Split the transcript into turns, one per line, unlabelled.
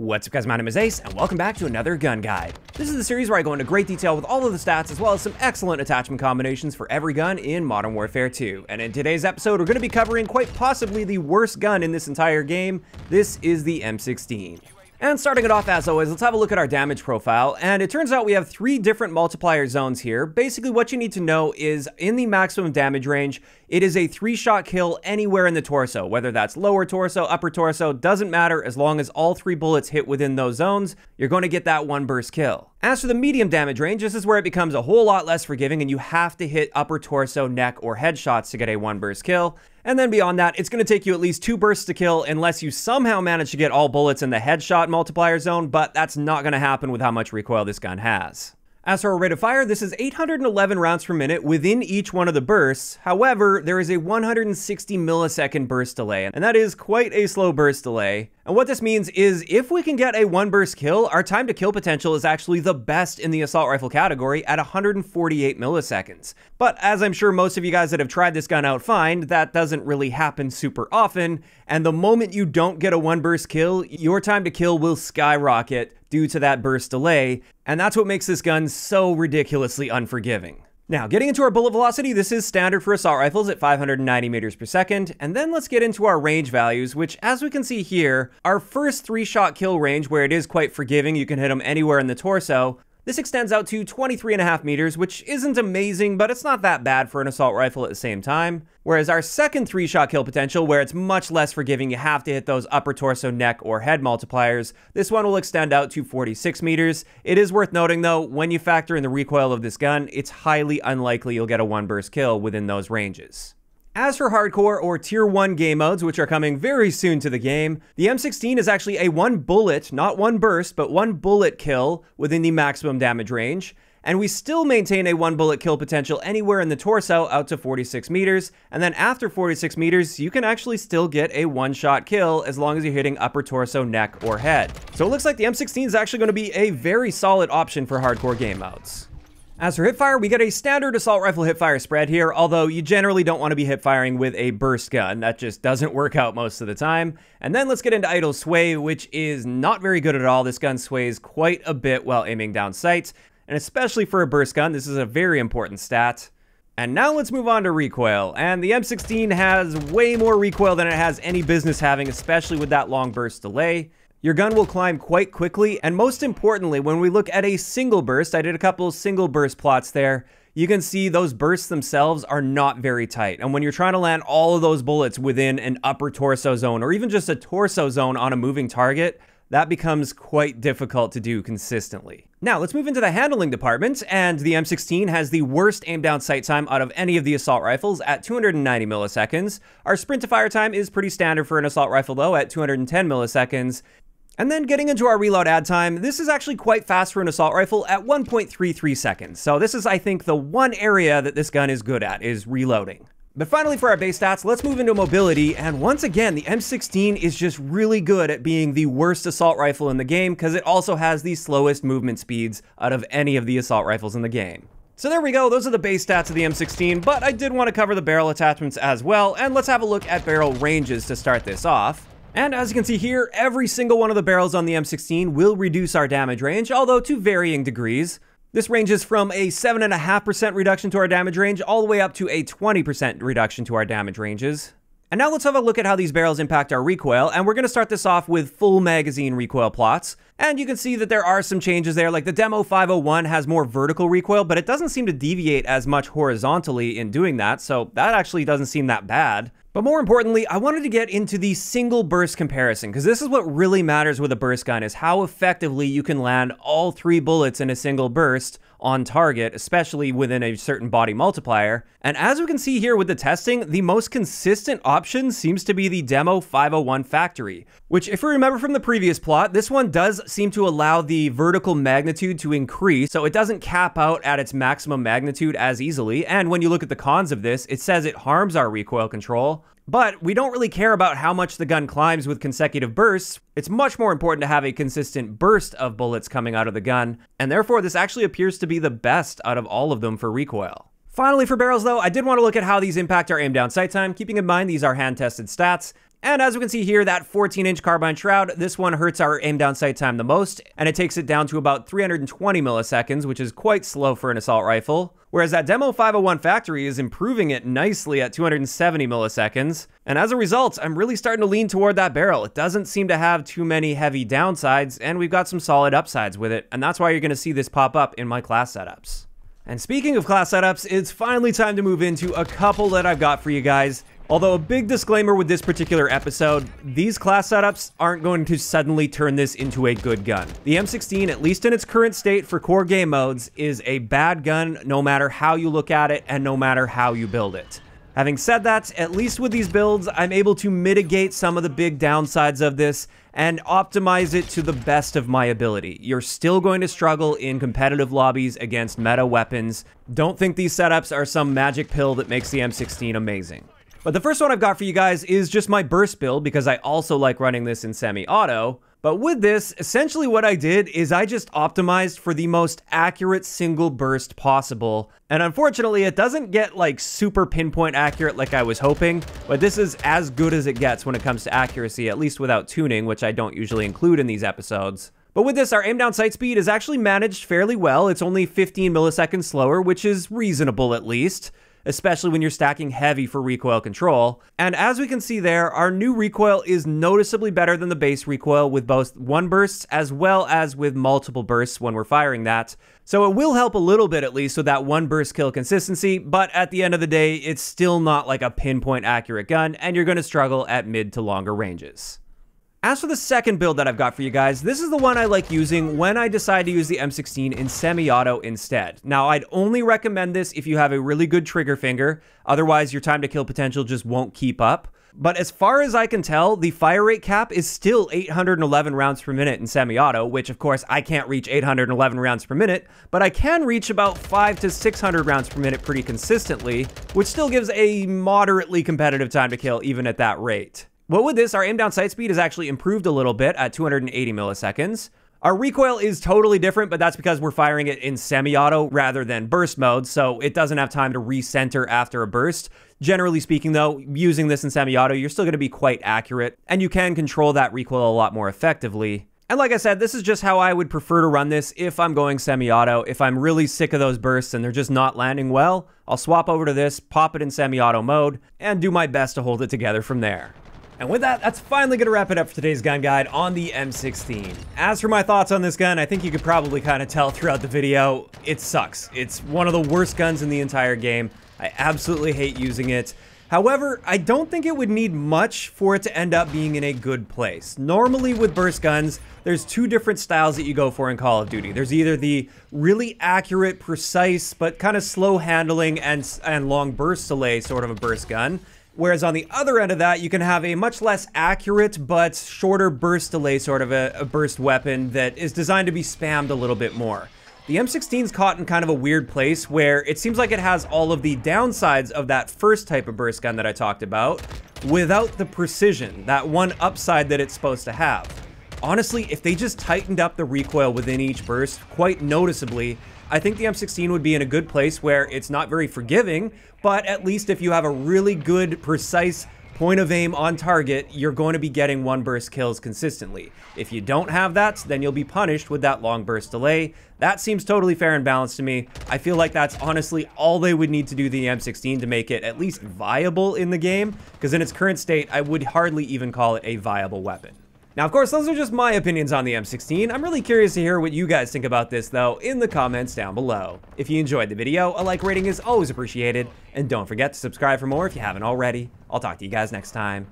What's up guys, my name is Ace, and welcome back to another gun guide. This is the series where I go into great detail with all of the stats as well as some excellent attachment combinations for every gun in Modern Warfare 2. And in today's episode, we're going to be covering quite possibly the worst gun in this entire game. This is the M16. And starting it off as always, let's have a look at our damage profile. And it turns out we have three different multiplier zones here. Basically what you need to know is in the maximum damage range, it is a three shot kill anywhere in the torso, whether that's lower torso, upper torso, doesn't matter as long as all three bullets hit within those zones, you're going to get that one burst kill. As for the medium damage range, this is where it becomes a whole lot less forgiving and you have to hit upper torso, neck, or headshots to get a one burst kill. And then beyond that, it's going to take you at least two bursts to kill unless you somehow manage to get all bullets in the headshot multiplier zone, but that's not going to happen with how much recoil this gun has. As for our rate of fire, this is 811 rounds per minute within each one of the bursts. However, there is a 160 millisecond burst delay, and that is quite a slow burst delay. And what this means is if we can get a one burst kill, our time to kill potential is actually the best in the assault rifle category at 148 milliseconds. But as I'm sure most of you guys that have tried this gun out find, that doesn't really happen super often. And the moment you don't get a one burst kill, your time to kill will skyrocket due to that burst delay, and that's what makes this gun so ridiculously unforgiving. Now, getting into our bullet velocity, this is standard for assault rifles at 590 meters per second, and then let's get into our range values, which as we can see here, our first three shot kill range, where it is quite forgiving, you can hit them anywhere in the torso, this extends out to 23 and a half meters, which isn't amazing, but it's not that bad for an assault rifle at the same time. Whereas our second three shot kill potential, where it's much less forgiving, you have to hit those upper torso, neck, or head multipliers, this one will extend out to 46 meters. It is worth noting though, when you factor in the recoil of this gun, it's highly unlikely you'll get a one burst kill within those ranges. As for hardcore or tier 1 game modes, which are coming very soon to the game, the M16 is actually a one bullet, not one burst, but one bullet kill within the maximum damage range. And we still maintain a one bullet kill potential anywhere in the torso out to 46 meters. And then after 46 meters, you can actually still get a one shot kill as long as you're hitting upper torso, neck, or head. So it looks like the M16 is actually going to be a very solid option for hardcore game modes. As for hipfire, we get a standard assault rifle hipfire spread here, although you generally don't want to be hipfiring with a burst gun. That just doesn't work out most of the time. And then let's get into idle sway, which is not very good at all. This gun sways quite a bit while aiming down sights, and especially for a burst gun, this is a very important stat. And now let's move on to recoil. And the M16 has way more recoil than it has any business having, especially with that long burst delay. Your gun will climb quite quickly, and most importantly, when we look at a single burst, I did a couple single burst plots there, you can see those bursts themselves are not very tight. And when you're trying to land all of those bullets within an upper torso zone, or even just a torso zone on a moving target, that becomes quite difficult to do consistently. Now, let's move into the handling department, and the M16 has the worst aim down sight time out of any of the assault rifles at 290 milliseconds. Our sprint to fire time is pretty standard for an assault rifle though at 210 milliseconds, and then getting into our reload ad time, this is actually quite fast for an assault rifle at 1.33 seconds. So this is, I think, the one area that this gun is good at, is reloading. But finally for our base stats, let's move into mobility, and once again, the M16 is just really good at being the worst assault rifle in the game because it also has the slowest movement speeds out of any of the assault rifles in the game. So there we go, those are the base stats of the M16, but I did want to cover the barrel attachments as well, and let's have a look at barrel ranges to start this off. And as you can see here, every single one of the barrels on the M16 will reduce our damage range, although to varying degrees. This ranges from a 7.5% reduction to our damage range all the way up to a 20% reduction to our damage ranges. And now let's have a look at how these barrels impact our recoil, and we're going to start this off with full magazine recoil plots. And you can see that there are some changes there, like the Demo 501 has more vertical recoil, but it doesn't seem to deviate as much horizontally in doing that, so that actually doesn't seem that bad. But more importantly, I wanted to get into the single burst comparison, because this is what really matters with a burst gun, is how effectively you can land all three bullets in a single burst on target, especially within a certain body multiplier. And as we can see here with the testing, the most consistent option seems to be the Demo 501 Factory, which if we remember from the previous plot, this one does seem to allow the vertical magnitude to increase, so it doesn't cap out at its maximum magnitude as easily. And when you look at the cons of this, it says it harms our recoil control, but we don't really care about how much the gun climbs with consecutive bursts. It's much more important to have a consistent burst of bullets coming out of the gun, and therefore this actually appears to be the best out of all of them for recoil. Finally, for barrels though, I did want to look at how these impact our aim down sight time, keeping in mind these are hand-tested stats. And as we can see here, that 14 inch carbine shroud, this one hurts our aim down sight time the most, and it takes it down to about 320 milliseconds, which is quite slow for an assault rifle. Whereas that Demo 501 factory is improving it nicely at 270 milliseconds. And as a result, I'm really starting to lean toward that barrel. It doesn't seem to have too many heavy downsides, and we've got some solid upsides with it. And that's why you're gonna see this pop up in my class setups. And speaking of class setups, it's finally time to move into a couple that I've got for you guys. Although a big disclaimer with this particular episode, these class setups aren't going to suddenly turn this into a good gun. The M16, at least in its current state for core game modes, is a bad gun no matter how you look at it and no matter how you build it. Having said that, at least with these builds, I'm able to mitigate some of the big downsides of this and optimize it to the best of my ability. You're still going to struggle in competitive lobbies against meta weapons. Don't think these setups are some magic pill that makes the M16 amazing. But the first one I've got for you guys is just my burst build because I also like running this in semi-auto. But with this, essentially what I did is I just optimized for the most accurate single burst possible. And unfortunately, it doesn't get like super pinpoint accurate like I was hoping, but this is as good as it gets when it comes to accuracy, at least without tuning, which I don't usually include in these episodes. But with this, our aim down sight speed is actually managed fairly well. It's only 15 milliseconds slower, which is reasonable at least especially when you're stacking heavy for recoil control. And as we can see there, our new recoil is noticeably better than the base recoil with both one bursts as well as with multiple bursts when we're firing that. So it will help a little bit at least with that one burst kill consistency, but at the end of the day, it's still not like a pinpoint accurate gun, and you're going to struggle at mid to longer ranges. As for the second build that I've got for you guys, this is the one I like using when I decide to use the M16 in semi-auto instead. Now, I'd only recommend this if you have a really good trigger finger, otherwise your time to kill potential just won't keep up. But as far as I can tell, the fire rate cap is still 811 rounds per minute in semi-auto, which of course I can't reach 811 rounds per minute, but I can reach about 5 to 600 rounds per minute pretty consistently, which still gives a moderately competitive time to kill even at that rate. Well, with this, our aim down sight speed is actually improved a little bit at 280 milliseconds. Our recoil is totally different, but that's because we're firing it in semi-auto rather than burst mode, so it doesn't have time to recenter after a burst. Generally speaking, though, using this in semi-auto, you're still going to be quite accurate, and you can control that recoil a lot more effectively. And like I said, this is just how I would prefer to run this if I'm going semi-auto. If I'm really sick of those bursts and they're just not landing well, I'll swap over to this, pop it in semi-auto mode, and do my best to hold it together from there. And with that, that's finally to wrap it up for today's gun guide on the M16. As for my thoughts on this gun, I think you could probably kind of tell throughout the video, it sucks. It's one of the worst guns in the entire game. I absolutely hate using it. However, I don't think it would need much for it to end up being in a good place. Normally with burst guns, there's two different styles that you go for in Call of Duty. There's either the really accurate, precise, but kind of slow handling and, and long burst delay sort of a burst gun, Whereas on the other end of that, you can have a much less accurate but shorter burst delay sort of a, a burst weapon that is designed to be spammed a little bit more. The M16's caught in kind of a weird place where it seems like it has all of the downsides of that first type of burst gun that I talked about without the precision, that one upside that it's supposed to have. Honestly, if they just tightened up the recoil within each burst quite noticeably, I think the M16 would be in a good place where it's not very forgiving, but at least if you have a really good, precise point of aim on target, you're going to be getting one burst kills consistently. If you don't have that, then you'll be punished with that long burst delay. That seems totally fair and balanced to me. I feel like that's honestly all they would need to do the M16 to make it at least viable in the game, because in its current state, I would hardly even call it a viable weapon. Now, of course, those are just my opinions on the M16. I'm really curious to hear what you guys think about this, though, in the comments down below. If you enjoyed the video, a like rating is always appreciated, and don't forget to subscribe for more if you haven't already. I'll talk to you guys next time.